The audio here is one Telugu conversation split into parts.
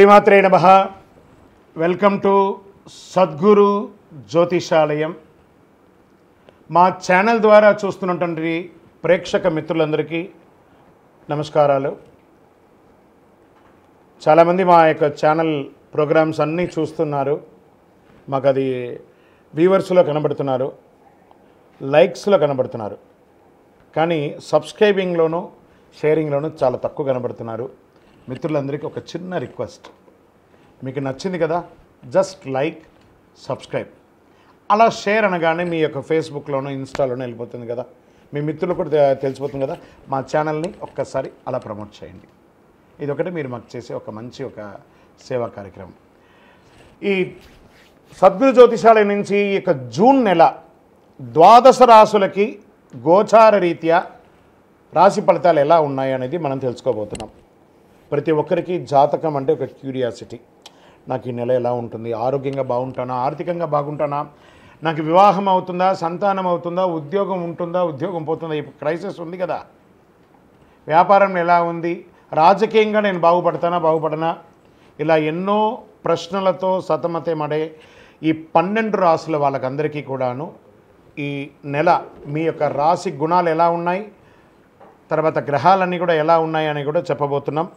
శ్రీమాత్రే నమ. Welcome to Sadguru Jyotishalayam. మా ఛానల్ ద్వారా చూస్తున్నటువంటి ప్రేక్షక మిత్రులందరికీ నమస్కారాలు. చాలామంది మా యొక్క ఛానల్ ప్రోగ్రామ్స్ అన్నీ చూస్తున్నారు. మాకు అది వ్యూవర్స్లో కనబడుతున్నారు. లైక్స్లో కనబడుతున్నారు. కానీ సబ్స్క్రైబింగ్లోనూ షేరింగ్లోనూ చాలా తక్కువ కనబడుతున్నారు. మిత్రులందరికీ ఒక చిన్న రిక్వెస్ట్. మీకు నచ్చింది కదా జస్ట్ లైక్ సబ్స్క్రైబ్ అలా షేర్ అనగానే మీ యొక్క ఫేస్బుక్లోనూ ఇన్స్టాలోనూ వెళ్ళిపోతుంది కదా. మీ మిత్రులు కూడా తెలిసిపోతుంది కదా. మా ఛానల్ని ఒక్కసారి అలా ప్రమోట్ చేయండి. ఇది ఒకటి మీరు మాకు చేసే ఒక మంచి ఒక సేవా కార్యక్రమం. ఈ సద్గురు జ్యోతిషాలయం నుంచి ఈ యొక్క జూన్ నెల ద్వాదశ రాసులకి గోచార రీత్యా రాశి ఫలితాలు ఎలా ఉన్నాయి అనేది మనం తెలుసుకోబోతున్నాం. ప్రతి ఒక్కరికి జాతకం అంటే ఒక క్యూరియాసిటీ. నాకు ఈ నెల ఎలా ఉంటుంది? ఆరోగ్యంగా బాగుంటానా? ఆర్థికంగా బాగుంటానా? నాకు వివాహం అవుతుందా? సంతానం అవుతుందా? ఉద్యోగం ఉంటుందా? ఉద్యోగం పోతుందా? ఇప్పుడు క్రైసిస్ ఉంది కదా. వ్యాపారం ఎలా ఉంది? రాజకీయంగా నేను బాగుపడతానా? బాగుపడనా? ఇలా ఎన్నో ప్రశ్నలతో సతమతమడే ఈ పన్నెండు రాసుల వాళ్ళకందరికీ కూడాను ఈ నెల మీ యొక్క రాశి గుణాలు ఎలా ఉన్నాయి? తర్వాత గ్రహాలన్నీ కూడా ఎలా ఉన్నాయి అని కూడా చెప్పబోతున్నాం.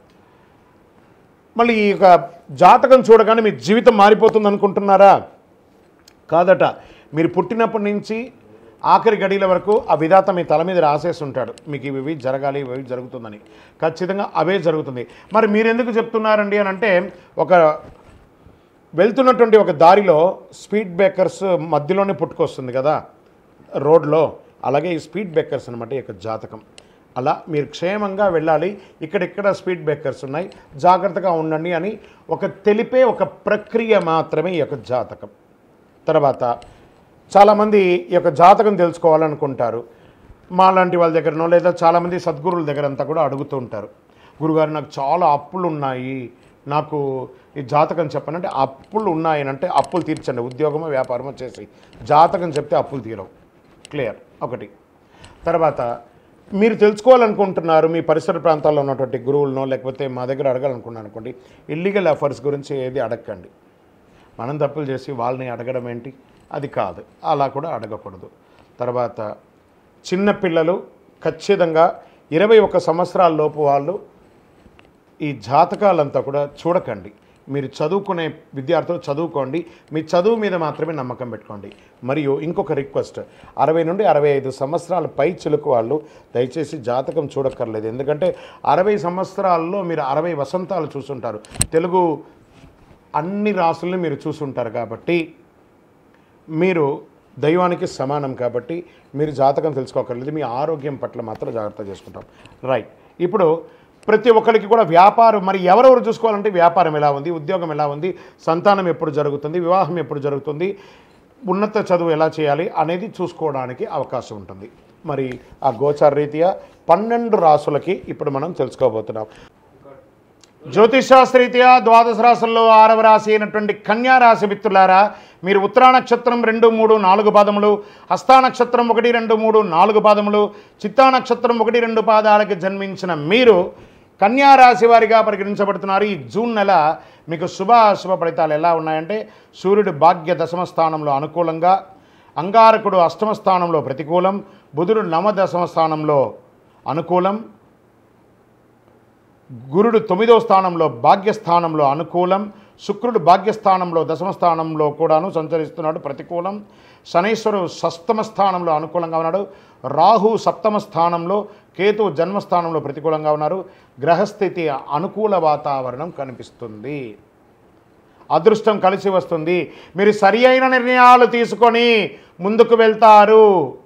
మళ్ళీ ఈ యొక్క జాతకం చూడగానే మీ జీవితం మారిపోతుంది అనుకుంటున్నారా? కాదట. మీరు పుట్టినప్పటి నుంచి ఆఖరి గడియల వరకు ఆ విధాత మీ తల మీద రాసేసి ఉంటాడు మీకు ఇవి ఇవి జరగాలి ఇవి ఇవి జరుగుతుందని. ఖచ్చితంగా అవే జరుగుతుంది. మరి మీరు ఎందుకు చెప్తున్నారండి అని అంటే ఒక వెళ్తున్నటువంటి ఒక దారిలో స్పీడ్ బ్రేకర్స్ మధ్యలోనే పుట్టుకొస్తుంది కదా రోడ్లో. అలాగే ఈ స్పీడ్ బ్రేకర్స్ అనమాట ఈ యొక్క జాతకం. అలా మీరు క్షేమంగా వెళ్ళాలి. ఇక్కడిక్కడ స్పీడ్ బ్రేకర్స్ ఉన్నాయి. జాగ్రత్తగా ఉండండి అని ఒక తెలిపే ఒక ప్రక్రియ మాత్రమే ఈ యొక్క జాతకం. తర్వాత చాలామంది ఈ యొక్క జాతకం తెలుసుకోవాలనుకుంటారు. మా లాంటి వాళ్ళ దగ్గరనో లేదా చాలామంది సద్గురువుల దగ్గర అంతా కూడా అడుగుతూ ఉంటారు. గురుగారు నాకు చాలా అప్పులు ఉన్నాయి. నాకు ఈ జాతకం చెప్పనంటే అప్పులు ఉన్నాయని అంటే అప్పులు తీర్చండి. ఉద్యోగమో వ్యాపారమో చేసి జాతకం చెప్తే అప్పులు తీరవు. క్లియర్. ఒకటి. తర్వాత మీరు తెలుసుకోవాలనుకుంటున్నారు మీ పరిసర ప్రాంతాల్లో ఉన్నటువంటి గురువులనో లేకపోతే మా దగ్గర అడగాలనుకున్నాను అనుకోండి ఇల్లీగల్ అఫర్స్ గురించి ఏది అడగండి మనం తప్పులు చేసి వాళ్ళని అడగడం ఏంటి? అది కాదు. అలా కూడా అడగకూడదు. తర్వాత చిన్నపిల్లలు ఖచ్చితంగా ఇరవై ఒక సంవత్సరాల లోపు వాళ్ళు ఈ జాతకాలంతా కూడా చూడకండి. మీరు చదువుకునే విద్యార్థులు చదువుకోండి. మీ చదువు మీద మాత్రమే నమ్మకం పెట్టుకోండి. మరియు ఇంకొక రిక్వెస్ట్ అరవై నుండి అరవై ఐదు సంవత్సరాల పై చిలుకు వాళ్ళు దయచేసి జాతకం చూడక్కర్లేదు. ఎందుకంటే అరవై సంవత్సరాల్లో మీరు అరవై వసంతాలు చూసుంటారు. తెలుగు అన్ని రాసుల్ని మీరు చూసుంటారు కాబట్టి మీరు దైవానికి సమానం కాబట్టి మీరు జాతకం తెలుసుకోకర్లేదు. మీ ఆరోగ్యం పట్ల మాత్రం జాగ్రత్త చేసుకుంటాం. రైట్. ఇప్పుడు ప్రతి ఒక్కరికి కూడా వ్యాపారం మరి ఎవరెవరు చూసుకోవాలంటే వ్యాపారం ఎలా ఉంది ఉద్యోగం ఎలా ఉంది సంతానం ఎప్పుడు జరుగుతుంది వివాహం ఎప్పుడు జరుగుతుంది ఉన్నత చదువు ఎలా చేయాలి అనేది చూసుకోవడానికి అవకాశం ఉంటుంది. మరి ఆ గోచార రీత్యా పన్నెండు రాసులకి ఇప్పుడు మనం తెలుసుకోబోతున్నాం. జ్యోతిషాస్త్రీత్యా ద్వాదశ రాశుల్లో ఆరవ రాశి అయినటువంటి కన్యా రాశి మిత్రులారా మీరు ఉత్తరా నక్షత్రం రెండు మూడు నాలుగు పాదములు హస్తా నక్షత్రం ఒకటి రెండు మూడు నాలుగు పాదములు చిత్తా నక్షత్రం ఒకటి రెండు పాదాలకి జన్మించిన మీరు కన్యారాశి వారిగా పరిగణించబడుతున్నారు. ఈ జూన్ నెల మీకు శుభ అశుభ ఫలితాలు ఎలా ఉన్నాయంటే సూర్యుడు భాగ్య దశమ స్థానంలో అనుకూలంగా అంగారకుడు అష్టమ స్థానంలో ప్రతికూలం బుధుడు నవదశమ స్థానంలో అనుకూలం గురుడు తొమ్మిదవ స్థానంలో భాగ్యస్థానంలో అనుకూలం శుక్రుడు భాగ్యస్థానంలో దశమ స్థానంలో కూడాను సంచరిస్తున్నాడు ప్రతికూలం. శనీశ్వరుడు సప్తమ స్థానంలో అనుకూలంగా ఉన్నాడు. రాహు సప్తమ స్థానంలో కేతు జన్మస్థానంలో ప్రతికూలంగా ఉన్నారు. గ్రహస్థితి అనుకూల వాతావరణం కనిపిస్తుంది. అదృష్టం కలిసి వస్తుంది. మీరు సరి అయిన నిర్ణయాలు తీసుకొని ముందుకు వెళ్తారు.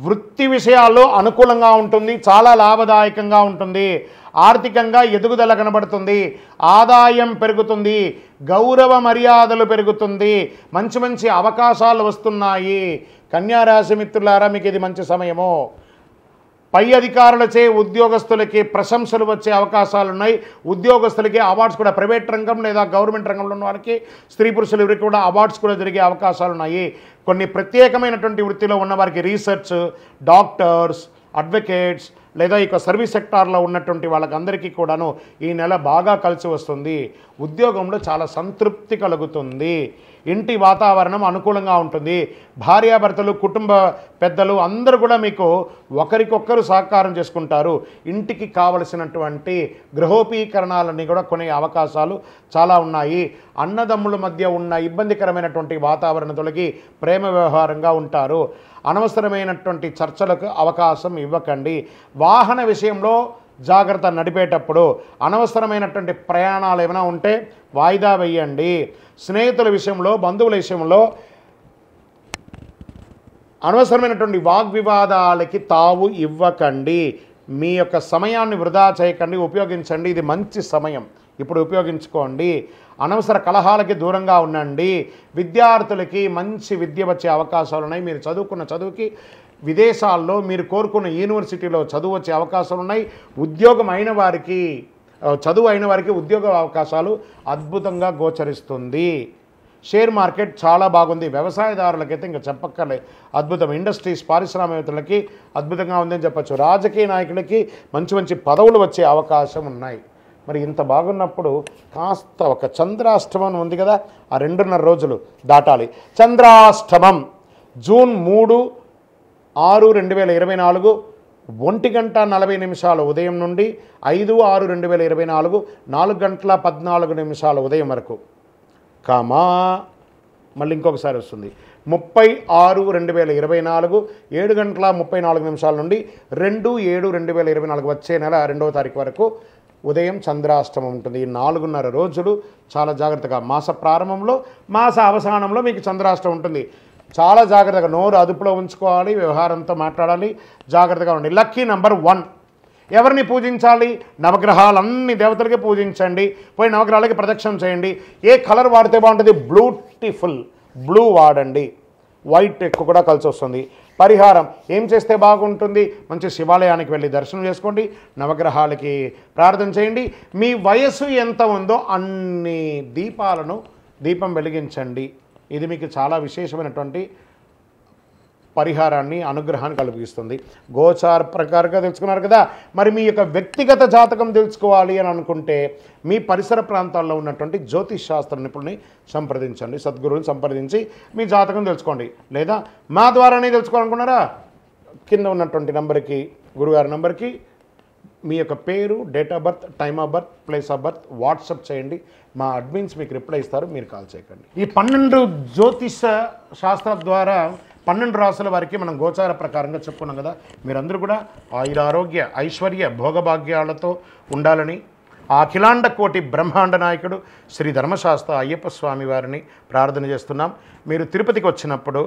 వృత్తి విషయాల్లో అనుకూలంగా ఉంటుంది. చాలా లాభదాయకంగా ఉంటుంది. ఆర్థికంగా ఎదుగుదల కనబడుతుంది. ఆదాయం పెరుగుతుంది. గౌరవ మర్యాదలు పెరుగుతుంది. మంచి మంచి అవకాశాలు వస్తున్నాయి. కన్యారాశి మిత్రులారా మీకు ఇది మంచి సమయము. పై అధికారులచే ఉద్యోగస్తులకి ప్రశంసలు వచ్చే అవకాశాలు ఉన్నాయి. ఉద్యోగస్తులకి అవార్డ్స్ కూడా ప్రైవేట్ రంగం లేదా గవర్నమెంట్ రంగంలో ఉన్న వారికి స్త్రీ పురుషులు ఎవరికి కూడా అవార్డ్స్ కూడా జరిగే అవకాశాలు ఉన్నాయి. కొన్ని ప్రత్యేకమైనటువంటి వృత్తిలో ఉన్న వారికి రీసెర్చ్ డాక్టర్స్ అడ్వకేట్స్ లేదా ఇక సర్వీస్ సెక్టార్లో ఉన్నటువంటి వాళ్ళకందరికీ కూడాను ఈ నెల బాగా కలిసి వస్తుంది. ఉద్యోగంలో చాలా సంతృప్తి కలుగుతుంది. ఇంటి వాతావరణం అనుకూలంగా ఉంటుంది. భార్యాభర్తలు కుటుంబ పెద్దలు అందరూ కూడా మీకు ఒకరికొకరు సహకారం చేసుకుంటారు. ఇంటికి కావలసినటువంటి గృహోపీకరణాలన్నీ కూడా కొనే అవకాశాలు చాలా ఉన్నాయి. అన్నదమ్ముల మధ్య ఉన్న ఇబ్బందికరమైనటువంటి వాతావరణ తొలగి ప్రేమ వ్యవహారంగా ఉంటారు. అనవసరమైనటువంటి చర్చలకు అవకాశం ఇవ్వకండి. వాహన విషయంలో జాగ్రత్త నడిపేటప్పుడు అనవసరమైనటువంటి ప్రయాణాలు ఏమైనా ఉంటే వాయిదా వేయండి. స్నేహితుల విషయంలో బంధువుల విషయంలో అనవసరమైనటువంటి వాగ్వివాదాలకి తావు ఇవ్వకండి. మీ యొక్క సమయాన్ని వృధా చేయకండి ఉపయోగించండి. ఇది మంచి సమయం. ఇప్పుడు ఉపయోగించుకోండి. అనవసర కలహాలకి దూరంగా ఉండండి. విద్యార్థులకి మంచి విద్య వచ్చే అవకాశాలు ఉన్నాయి. మీరు చదువుకున్న చదువుకి విదేశాల్లో మీరు కోరుకున్న యూనివర్సిటీలో చదువు వచ్చే అవకాశాలు ఉన్నాయి. ఉద్యోగం అయిన వారికి చదువు అయిన వారికి ఉద్యోగ అవకాశాలు అద్భుతంగా గోచరిస్తుంది. షేర్ మార్కెట్ చాలా బాగుంది. వ్యవసాయదారులకైతే ఇంకా చెప్పక్కర్లే. అద్భుతం. ఇండస్ట్రీస్ పారిశ్రామికవేత్తలకి అద్భుతంగా ఉందని చెప్పచ్చు. రాజకీయ నాయకులకి మంచి మంచి పదవులు వచ్చే అవకాశం ఉన్నాయి. మరి ఇంత బాగున్నప్పుడు కాస్త ఒక చంద్రాష్టమం ఉంది కదా ఆ రెండున్నర రోజులు దాటాలి. చంద్రాష్టమం. జూన్ మూడు ఆరు రెండు వేల ఇరవై నాలుగు ఒంటి గంట నలభై నిమిషాల ఉదయం నుండి ఐదు ఆరు రెండు వేల ఇరవై నాలుగు నాలుగు గంటల పద్నాలుగు నిమిషాల ఉదయం వరకు. కామా? మళ్ళీ ఇంకొకసారి వస్తుంది. ముప్పై ఆరు రెండు వేల ఇరవై నాలుగు ఏడు గంటల ముప్పై నాలుగు నిమిషాల నుండి రెండు ఏడు రెండు వేల ఇరవై నాలుగు వచ్చే నెల రెండవ తారీఖు వరకు ఉదయం చంద్రాష్టమం ఉంటుంది. ఈ నాలుగున్నర రోజులు చాలా జాగ్రత్తగా మాస ప్రారంభంలో మాస అవసానంలో మీకు చంద్రాష్టమం ఉంటుంది. చాలా జాగ్రత్తగా నోరు అదుపులో ఉంచుకోవాలి వ్యవహారంతో మాట్లాడాలి. జాగ్రత్తగా ఉండండి. Lucky number one. ఎవరిని పూజించాలి? నవగ్రహాలన్నీ దేవతలకి పూజించండి. పోయి నవగ్రహాలకి ప్రదక్షిణం చేయండి. ఏ కలర్ వాడితే బాగుంటుంది? బ్లూటిఫుల్. బ్లూ వాడండి. వైట్ ఎక్కువ కూడా కలిసి వస్తుంది. పరిహారం. ఏం చేస్తే బాగుంటుంది? మంచి శివాలయానికి వెళ్ళి దర్శనం చేసుకోండి. నవగ్రహాలకి ప్రార్థన చేయండి. మీ వయసు ఎంత ఉందో అన్ని దీపాలను దీపం వెలిగించండి. ఇది మీకు చాలా విశేషమైనటువంటి పరిహారాన్ని అనుగ్రహాన్ని కలిగిస్తుంది. గోచార ప్రకారంగా తెలుసుకున్నారు కదా. మరి మీ యొక్క వ్యక్తిగత జాతకం తెలుసుకోవాలి అని అనుకుంటే మీ పరిసర ప్రాంతాల్లో ఉన్నటువంటి జ్యోతిష్ శాస్త్ర నిపుణుని సంప్రదించండి. సద్గురువుని సంప్రదించి మీ జాతకం తెలుసుకోండి. లేదా మా ద్వారానే తెలుసుకోవాలనుకున్నారా? కింద ఉన్నటువంటి నంబర్కి గురుగారి నంబర్కి మీ యొక్క పేరు date of birth time of birth place of birth WhatsApp చేయండి. మా అడ్మిన్స్ మీకు రిప్లై ఇస్తారు మీరు కాల్ చేయకండి. ఈ పన్నెండు జ్యోతిష శాస్త్రం ద్వారా పన్నెండు రాసుల వారికి మనం గోచార ప్రకారంగా చెప్పుకున్నాం కదా. మీరందరూ కూడా ఆయుర ఆరోగ్య ఐశ్వర్య భోగభాగ్యాలతో ఉండాలని ఆ అఖిలాండ కోటి బ్రహ్మాండ నాయకుడు శ్రీ ధర్మశాస్త్ర అయ్యప్ప స్వామి వారిని ప్రార్థన చేస్తున్నాం. మీరు తిరుపతికి వచ్చినప్పుడు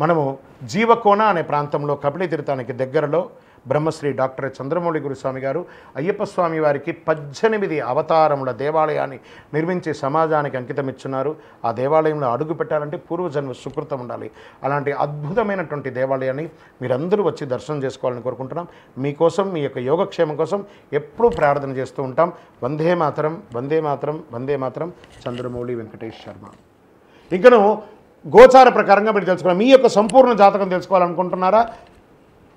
మనము జీవకోన అనే ప్రాంతంలో కపిలి తీర్థానికి దగ్గరలో బ్రహ్మశ్రీ డాక్టర్ చంద్రమౌళి గురుస్వామి గారు అయ్యప్ప స్వామి వారికి పద్దెనిమిది అవతారముల దేవాలయాన్ని నిర్మించి సమాజానికి అంకితం ఇచ్చున్నారు ఆ దేవాలయంలో అడుగు పెట్టాలంటే పూర్వజన్మ సుకృతం ఉండాలి. అలాంటి అద్భుతమైనటువంటి దేవాలయాన్ని మీరందరూ వచ్చి దర్శనం చేసుకోవాలని కోరుకుంటున్నాం. మీకోసం మీ యొక్క యోగక్షేమం కోసం ఎప్పుడూ ప్రార్థన చేస్తూ ఉంటాం. వందే మాతరం వందే మాతరం వందే మాతరం చంద్రమౌళి వెంకటేష్ శర్మ. ఇంకను గోచార ప్రకారంగా మీరు తెలుసుకోవాలి మీ యొక్క సంపూర్ణ జాతకం తెలుసుకోవాలనుకుంటున్నారా?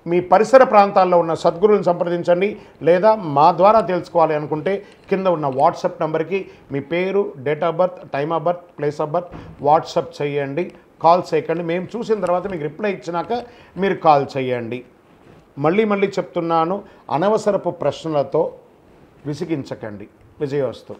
మీ పరిసర ప్రాంతాల్లో ఉన్న సద్గురువుని సంప్రదించండి లేదా మా ద్వారా తెలుసుకోవాలి అనుకుంటే కింద ఉన్న వాట్సాప్ నెంబర్కి మీ పేరు date of birth time of birth place of birth WhatsApp చేయండి. కాల్ చేయకండి. మేము చూసిన తర్వాత మీకు రిప్లై ఇచ్చినాక మీరు కాల్ చేయండి. మళ్ళీ మళ్ళీ చెప్తున్నాను అనవసరపు ప్రశ్నలతో విసిగించకండి. విజయోస్తు